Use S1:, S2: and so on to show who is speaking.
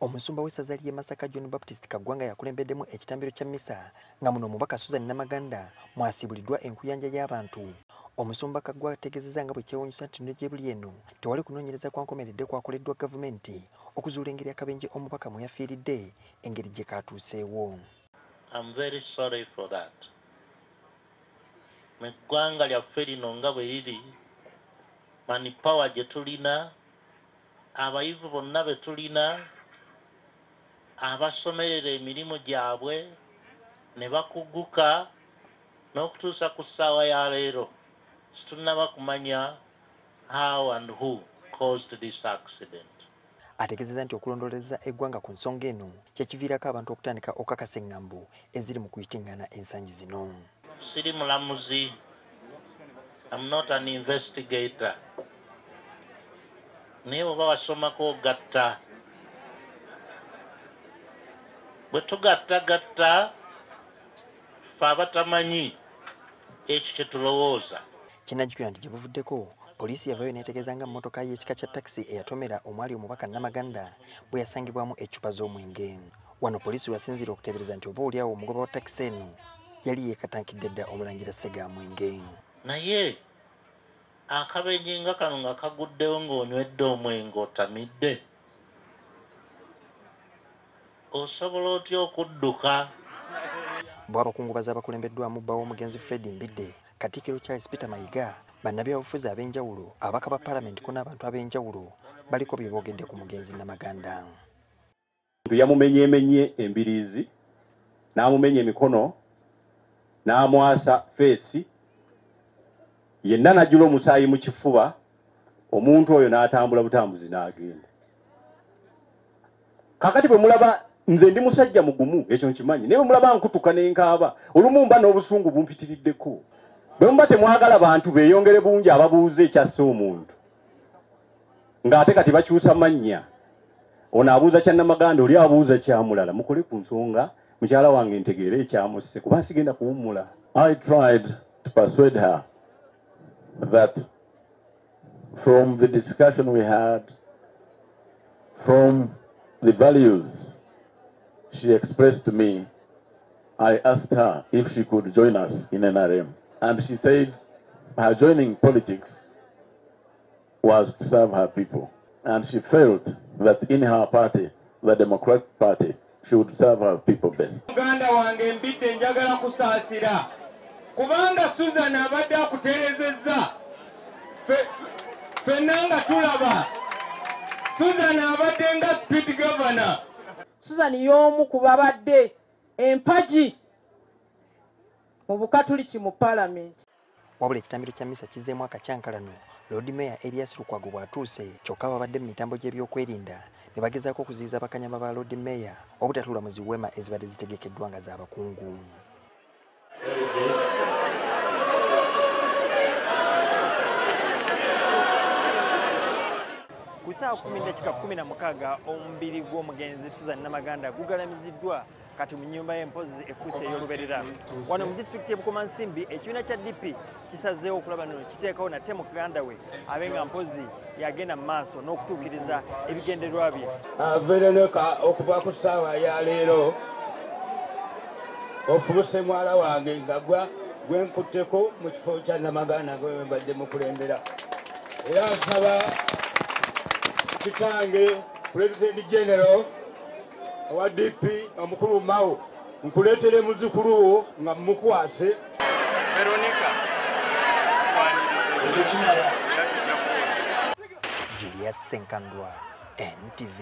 S1: omusumba w'essaza ly'e masaka john baptist kaggwanga yakulembeddemu ekitambiro kya mmisa nga muno omubaka susan namaganda mwasibuliddwa enkuyanja y'abantu omusumba kaggwa ategeezezza nga bwe kyewuunyisa nti no gye buli eno tewali kunoonyereza kwankomeredde kwakoleddwa gavumenti okuzuula engeri akabenje omubaka mwe yafiiridde engeri gye kaatuuseewo
S2: I'm very sorry for that. mu ggwanga lyaffe lino nga bwe liri manipawa gye tulina abayivu bonna be tulina abasomerera emirimu gyabwe ne bakuguka n'okutuusa ku ssaawa ya leero situnnaba kumanya how and who caused this accident.
S1: Ategeezezza nti okulondoleza eggwanga ku nsonga eno kyekiviirako abantu okutandika okukakasa eŋŋambo eziri mu kuyitiŋŋana ensangi zino.
S2: Siri mulamuzi. I'm not an investigator. Naye bw'oba wasomako ogatta bwe tugattagatta ffe abatamanyi ekyo kye tulowooza.
S1: Kinajjukira nti gye buvuddeko poliisi yavayo neetegeeza nga mmotoka y'ekika kya takisi eyatomera omwali omubaka namaganda bwe yasangibwamu eccupa z'omwenge. Wano poliisi lwasinziira okuteebereza nti oba oliawo omugoba wa takisi eno yali yeekatankidde dda omulangira segamwenge
S2: naye akabenje nga kano nga kaguddewo ng'onywedde omwenge otamidde osobola otya okudduka?
S1: Bw'abakungubazi abakulembeddwamu bba w'omugenzi fred mbidde katikkiro charles peter mayiga bannabyabufuzi ab'enjawulo abaka ba paalamenti ko n'abantu ab'enjawulo baliko bye boogedde ku mugenzi namaganda.
S3: Yamumenyeemenye embiriizi n'amumenya emikono n'amwasa feesi yenna n'ajjula omusaayi mu kifuba omuntu oyo n'atambula butambuzi n'agenda. Kakati bwe mulaba nze ndi musajja mugumu ekyo nkimanyi. Naye mulaba nkutuka n'enkaaba olumu mba n'obusungu bumpitiriddeko bwe muba temwagala bantu beeyongere bungi ababuuza ekyasse omuntu. Ng'ate kati bakyusa mannya. Ono abuuza kyannamaganda oli abuuza kyamulala mukole ku nsonga mukyala wange ntegeere ekyamusse. Kuba sigenda kuwummula.
S4: I tried to persuade her that from the discussion we had, from the values she expressed to me, I asked her if she could join us in NRM. And she said her joining politics was to serve her people. And she felt that in her party, the Democratic Party, she would serve her people best.
S5: muganda wange mbidde njagala kusaasira kubanga susan abadde akutereezezza Ffe- ffenna nga tulaba susan abadde nga speed governor
S6: susan y'omu ku babadde. Empagi mu bukatuliki mu paalamenti.
S1: Wabula ekitambiro kya mmisa kizzeemu akacyankalano lord mayor erias lukwago bw'atuuse kyokka babadde mu mitambo gy'ebyokwerinda ne bagezaako okuziyiza bakanyama ba lord mayor obutatuula mu ziweema ezibadde zitegekeddwa nga z'abakungu ku ssaawa kumi dakika kumi na mukaaga omubiri gw'omugenzi susan namaganda gugalamiziddwa kati mu nnyumba y'empozi effuusa ey'oluberera wano mu disitulikiti y'ebukomansimbi ekibiina kya dp kisazeewo okulaba nno kiteekawo nate muganda we abe nga mpozi yagenda mu maaso n'okutuukiriza ebigendererwa bye.
S5: Veronika okuva ku ssaawa ya leero ofubuse mwala wange nga gwa gwenkutteko mu kifo kya namaganda gwe mbadde mukulembera era nsaba kitange pulezidenti genero owa dp omukulu mawo nkuleetere muzukulu wo nga mumukwase veronika
S1: julius senkandwa ntv